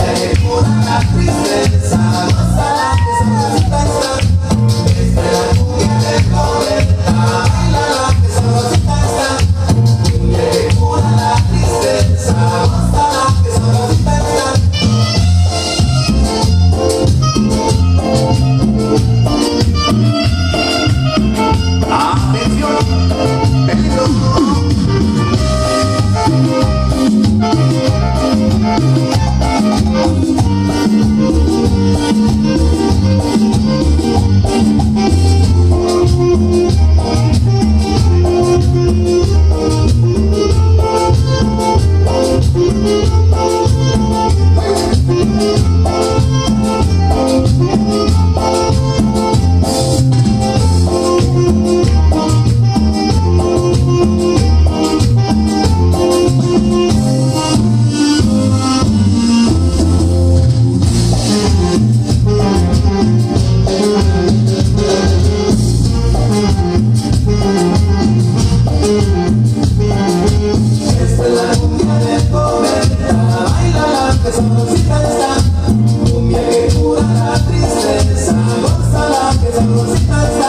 Esta es la cumbia música